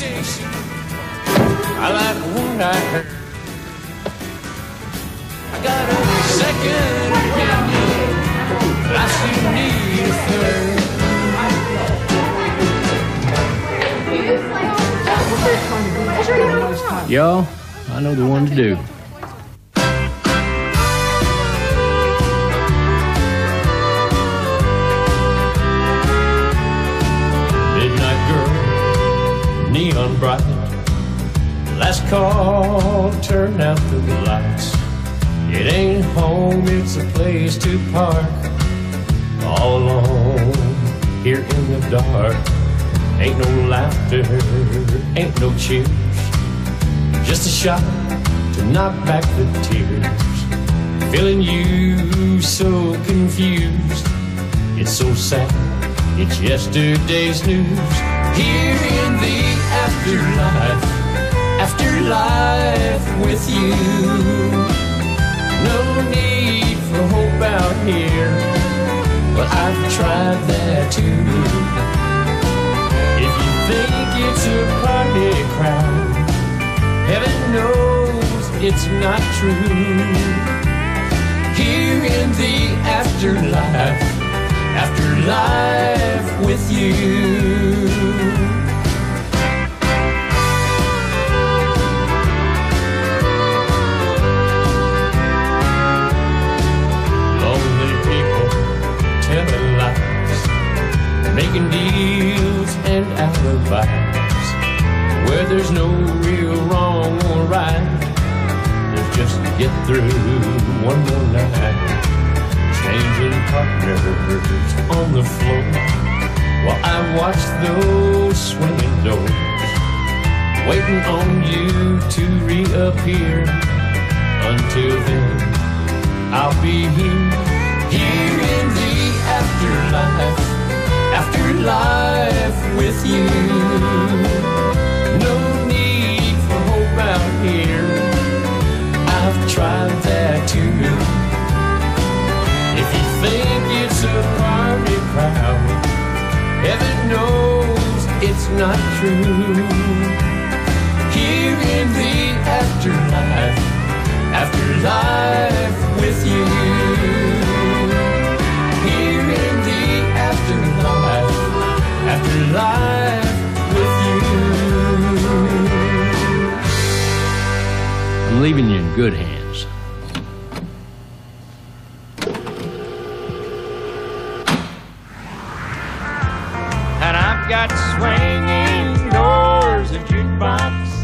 temptation. I like what I heard. I got a second opinion, need a third. I know the one to do. Neon bright. Last call, turn out the lights. It ain't home, it's a place to park. All alone, here in the dark. Ain't no laughter, ain't no cheers. Just a shot to knock back the tears. Feeling you so confused. It's so sad, it's yesterday's news. Here in the afterlife, afterlife with you. No need for hope out here, but I've tried that too. If you think it's a party crowd, heaven knows it's not true. Here in the afterlife, afterlife with you. Making deals and alibis, where there's no real wrong or right. There's just to get through one more night, changing partners on the floor while I watch those swinging doors, waiting on you to reappear. Until then. I'll be here, tried that too. If you think it's a party crowd, heaven knows it's not true. Here in the afterlife, afterlife good hands. And I've got swinging doors, a jukebox,